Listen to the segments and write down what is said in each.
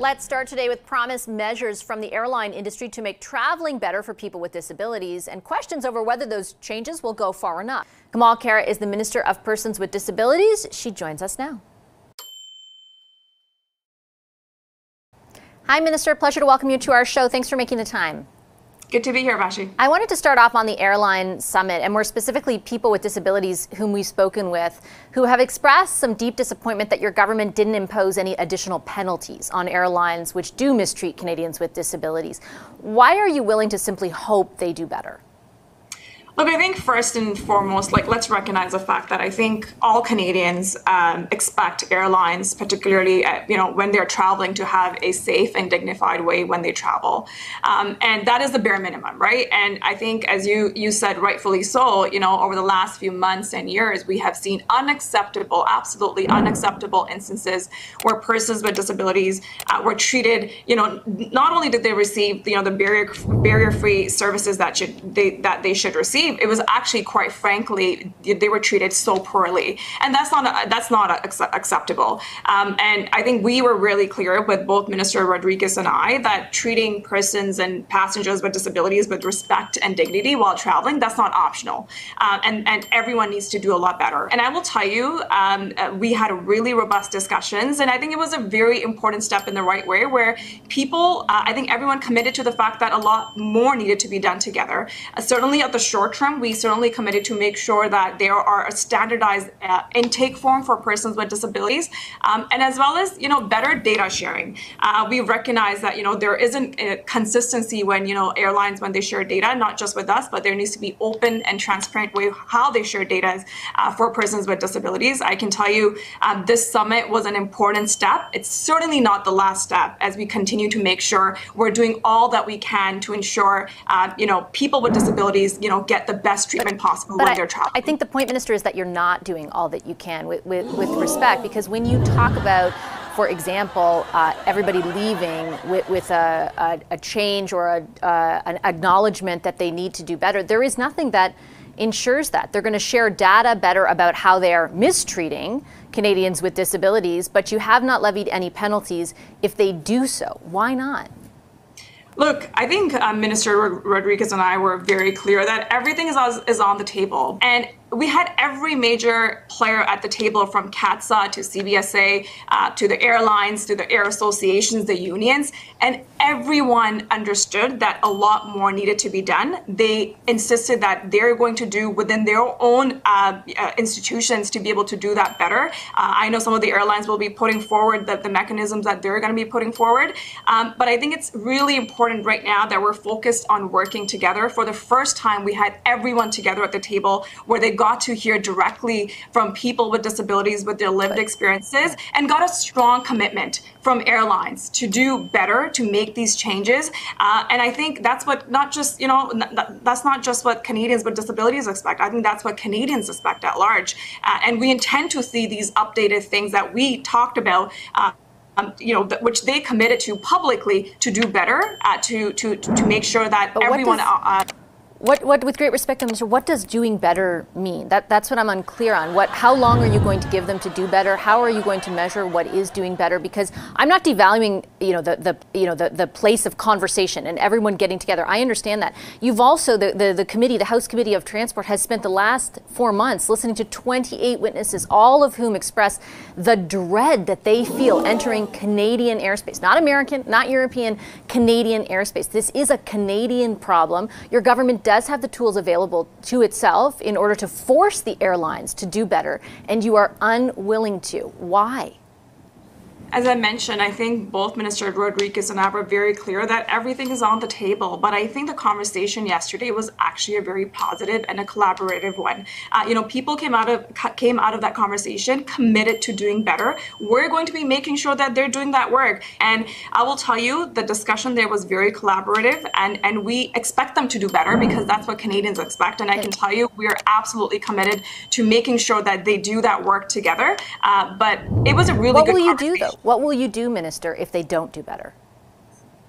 Let's start today with promised measures from the airline industry to make traveling better for people with disabilities and questions over whether those changes will go far enough. Kamal Khera is the Minister of Persons with Disabilities. She joins us now. Hi, Minister. Pleasure to welcome you to our show. Thanks for making the time. Good to be here, Vassy. I wanted to start off on the airline summit, and more specifically, people with disabilities whom we've spoken with who have expressed some deep disappointment that your government didn't impose any additional penalties on airlines which do mistreat Canadians with disabilities. Why are you willing to simply hope they do better? Look, I think first and foremost, like let's recognize the fact that I think all Canadians um, expect airlines, particularly uh, you know when they're traveling, to have a safe and dignified way when they travel, um, and that is the bare minimum, right? And I think, as you you said, rightfully so, you know, over the last few months and years, we have seen unacceptable, absolutely unacceptable instances where persons with disabilities uh, were treated, you know, not only did they receive you know the barrier barrier-free services that should they that they should receive it was actually quite frankly they were treated so poorly. And that's not a, that's not a, acceptable. Um, and i think we were really clear with both minister rodriguez and i that treating persons and passengers with disabilities with respect and dignity while traveling that's not optional. Uh, and and everyone needs to do a lot better. And i will tell you um, uh, we had really robust discussions and i think it was a very important step in the right way where people uh, i think everyone committed to the fact that a lot more needed to be done together. Uh, certainly at the short we certainly committed to make sure that there are a standardized uh, intake form for persons with disabilities, um, and as well as you know better data sharing. Uh, we recognize that you know there isn't a consistency when you know airlines when they share data, not just with us, but there needs to be open and transparent way how they share data uh, for persons with disabilities. I can tell you um, this summit was an important step. It's certainly not the last step as we continue to make sure we're doing all that we can to ensure uh, you know people with disabilities you know get the best treatment possible but when I, they're traveling. I think the point, Minister, is that you're not doing all that you can with, with, with respect because when you talk about for example, uh, everybody leaving with, with a, a, a, change or a, uh, an acknowledgement that they need to do better, there is nothing that ensures that. They're going to share data better about how they are mistreating Canadians with disabilities, but you have not levied any penalties if they do so. Why not? Look, I think um, Minister Rodriguez and I were very clear that everything is, is on the table. And we had every major player at the table from CATSA to CBSA uh, to the airlines to the air associations, the unions, and everyone understood that a lot more needed to be done. They insisted that they're going to do within their own uh, uh, institutions to be able to do that better. Uh, I know some of the airlines will be putting forward the, the mechanisms that they're going to be putting forward, um, but I think it's really important right now that we're focused on working together. For the first time, we had everyone together at the table where they got to hear directly from people with disabilities with their lived experiences and got a strong commitment from airlines to do better to make these changes. Uh, and i think that's what not just you know that's not just what canadians with disabilities expect. I think that's what canadians expect at large. Uh, and we intend to see these updated things that we talked about uh, um, you know, which they committed to publicly to do better, uh, to, to to make sure that but everyone. Does, uh, what, what, with great respect, Mr. What does doing better mean? That, that's what I'm unclear on. What, how long are you going to give them to do better? How are you going to measure what is doing better? Because I'm not devaluing, you know, the, the you know, the, the place of conversation and everyone getting together. I understand that. You've also the, the, the committee, the House Committee of Transport, has spent the last four months listening to 28 witnesses, all of whom express the dread that they feel entering Canadian airspace, not American, not European, Canadian airspace. This is a Canadian problem. Your government does have the tools available to itself in order to force the airlines to do better, and you are unwilling to. Why? As I mentioned, I think both Minister Rodriguez and I were very clear that everything is on the table. But I think the conversation yesterday was actually a very positive and a collaborative one. Uh, you know, people came out of came out of that conversation committed to doing better. We're going to be making sure that they're doing that work. And I will tell you, the discussion there was very collaborative, and and we expect them to do better because that's what Canadians expect. And I can tell you, we are absolutely committed to making sure that they do that work together. Uh, but it was a really what good. What will you do though? What will you do, Minister, if they don't do better?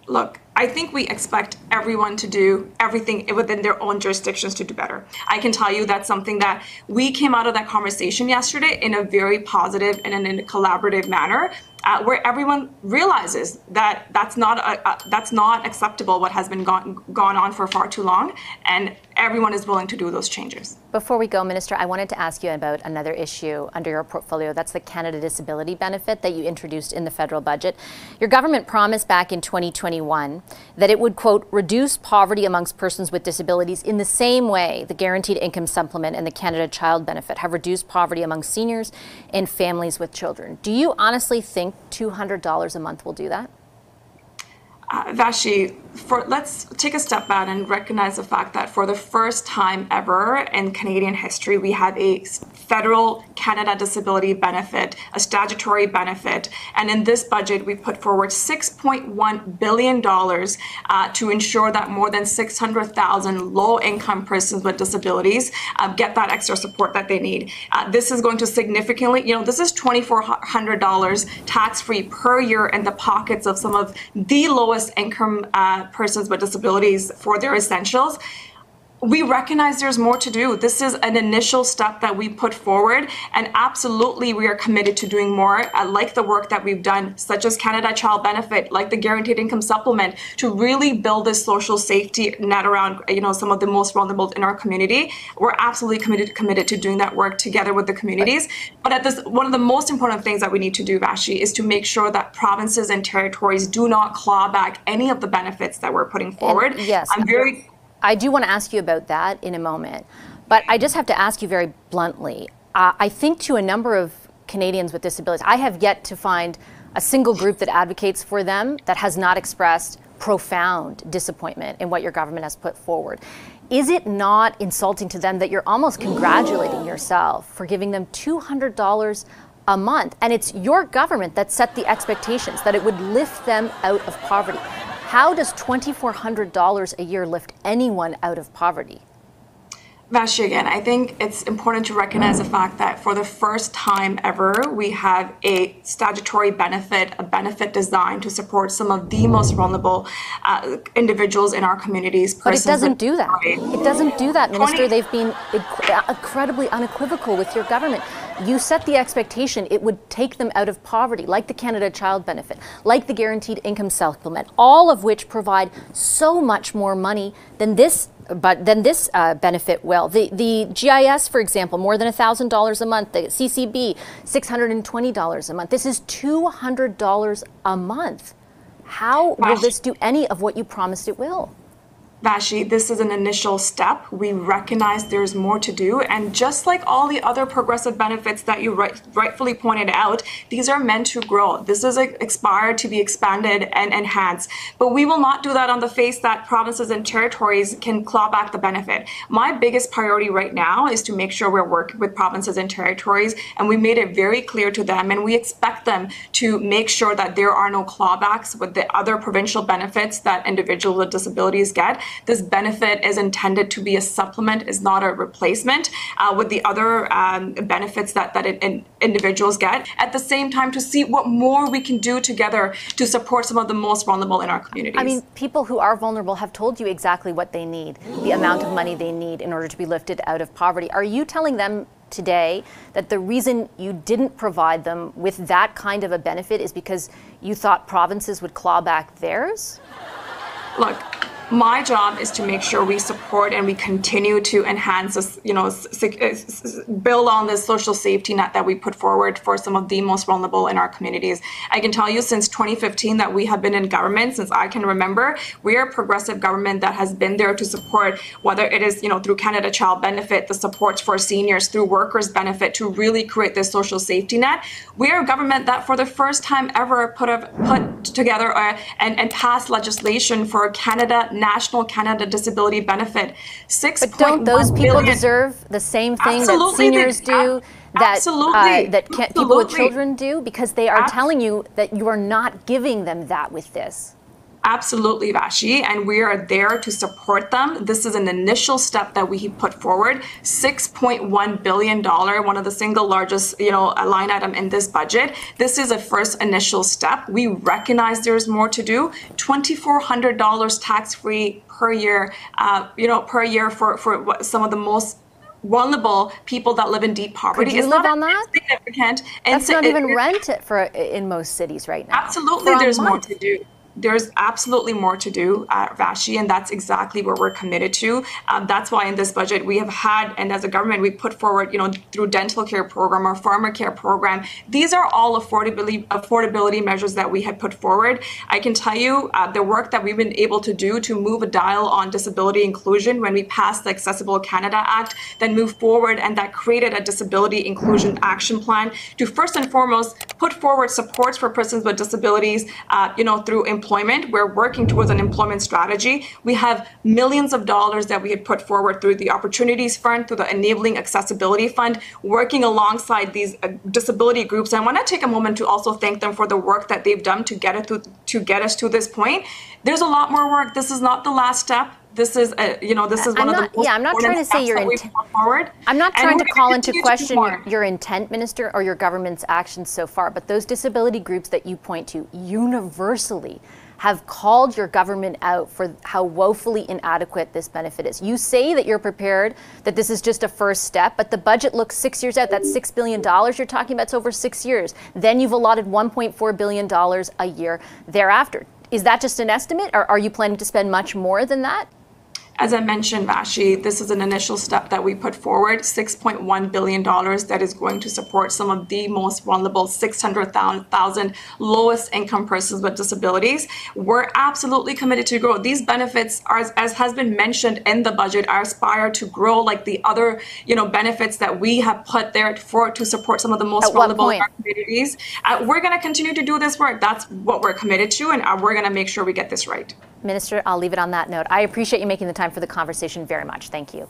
Look, I think we expect everyone to do everything within their own jurisdictions to do better. I can tell you that's something that we came out of that conversation yesterday in a very positive and in a collaborative manner uh, where everyone realizes that that's not a, that's not acceptable what has been gone, gone on for far too long and everyone is willing to do those changes. Before we go, Minister, I wanted to ask you about another issue under your portfolio. That's the Canada Disability Benefit that you introduced in the federal budget. Your government promised back in 2021 that it would, quote, reduce poverty amongst persons with disabilities in the same way the Guaranteed Income Supplement and the Canada Child Benefit have reduced poverty among seniors and families with children. Do you honestly think $200 a month will do that? Uh, Vashi, for let's take a step back and recognize the fact that for the first time ever in Canadian history, we have a federal Canada Disability Benefit, a statutory benefit, and in this budget, we put forward 6.1 billion dollars uh, to ensure that more than 600,000 low-income persons with disabilities uh, get that extra support that they need. Uh, this is going to significantly, you know, this is 2,400 dollars tax-free per year in the pockets of some of the lowest income uh, persons with disabilities for their essentials we recognize there's more to do. This is an initial step that we put forward, and absolutely we are committed to doing more, uh, like the work that we've done, such as Canada Child Benefit, like the Guaranteed Income Supplement, to really build this social safety net around you know some of the most vulnerable in our community. We're absolutely committed committed to doing that work together with the communities. But at this, one of the most important things that we need to do, Vashi, is to make sure that provinces and territories do not claw back any of the benefits that we're putting forward. And yes, I'm very I do want to ask you about that in a moment. But I just have to ask you very bluntly. Uh, I think to a number of Canadians with disabilities, I have yet to find a single group that advocates for them that has not expressed profound disappointment in what your government has put forward. Is it not insulting to them that you're almost congratulating yourself for giving them $200 a month? And it's your government that set the expectations that it would lift them out of poverty. How does $2,400 a year lift anyone out of poverty? Vashi, again, I think it's important to recognize the fact that for the first time ever, we have a statutory benefit, a benefit designed to support some of the most vulnerable uh, individuals in our communities. But it doesn't do that. It doesn't do that, Minister. They've been incredibly unequivocal with your government. You set the expectation it would take them out of poverty, like the Canada Child Benefit, like the Guaranteed Income Supplement, all of which provide so much more money than this but then this uh, benefit will. The, the GIS, for example, more than $1,000 a month. The CCB, $620 a month. This is $200 a month. How will this do any of what you promised it will? Vashi, this is an initial step. We recognize there's more to do. And just like all the other progressive benefits that you right, rightfully pointed out, these are meant to grow. This is expired to be expanded and enhanced. But we will not do that on the face that provinces and territories can claw back the benefit. My biggest priority right now is to make sure we're working with provinces and territories. And we made it very clear to them. And we expect them to make sure that there are no clawbacks with the other provincial benefits that individuals with disabilities get this benefit is intended to be a supplement, is not a replacement uh, with the other um, benefits that, that it, in, individuals get. At the same time, to see what more we can do together to support some of the most vulnerable in our communities. I mean, people who are vulnerable have told you exactly what they need, the amount of money they need in order to be lifted out of poverty. Are you telling them today that the reason you didn't provide them with that kind of a benefit is because you thought provinces would claw back theirs? Look, my job is to make sure we support and we continue to enhance this, you know, build on this social safety net that we put forward for some of the most vulnerable in our communities. I can tell you since 2015 that we have been in government, since I can remember, we are a progressive government that has been there to support, whether it is, you know, through Canada Child Benefit, the supports for seniors, through Workers Benefit to really create this social safety net. We are a government that for the first time ever put, a, put together a, and, and passed legislation for Canada National Canada Disability Benefit. Six. But don't those people billion. deserve the same thing Absolutely, that seniors they, do? that uh, that people with children do because they are Absolutely. telling you that you are not giving them that with this. Absolutely, Vashi, and we are there to support them. This is an initial step that we put forward. $6.1 billion, one one of the single largest, you know, line item in this budget. This is a first initial step. We recognize there's more to do. $2,400 tax-free per year, uh, you know, per year for, for some of the most vulnerable people that live in deep poverty. Could you live on that? Significant. And That's so not even it, rent for in most cities right now. Absolutely, there's more to do there's absolutely more to do at Vashi, and that's exactly what we're committed to. Um, that's why in this budget we have had, and as a government, we put forward, you know, through dental care program or farmer pharmacare program. These are all affordability affordability measures that we had put forward. I can tell you uh, the work that we've been able to do to move a dial on disability inclusion when we passed the Accessible Canada Act, then move forward and that created a disability inclusion action plan to first and foremost put forward supports for persons with disabilities, uh, you know, through employment. We're working towards an employment strategy. We have millions of dollars that we had put forward through the Opportunities Fund, through the Enabling Accessibility Fund, working alongside these uh, disability groups. And I want to take a moment to also thank them for the work that they've done to get it to, to get us to this point. There's a lot more work. This is not the last step this is a, you know this is one I'm of not, the most yeah i'm not trying to say your intent i'm not trying to call into question your, your intent minister or your government's actions so far but those disability groups that you point to universally have called your government out for how woefully inadequate this benefit is. You say that you're prepared, that this is just a first step, but the budget looks six years out. That's $6 billion you're talking about. It's over six years. Then you've allotted $1.4 billion a year thereafter. Is that just an estimate, or are you planning to spend much more than that? As I mentioned, Vassy, this is an initial step that we put forward, $6.1 billion that is going to support some of the most vulnerable 600,000 lowest income persons with disabilities. We're absolutely committed to grow. These benefits, are, as has been mentioned in the budget, are aspire to grow like the other you know, benefits that we have put there for to support some of the most At vulnerable in our communities. Uh, we're going to continue to do this work. That's what we're committed to, and uh, we're going to make sure we get this right. Minister, I'll leave it on that note. I appreciate you making the time for the conversation very much. Thank you.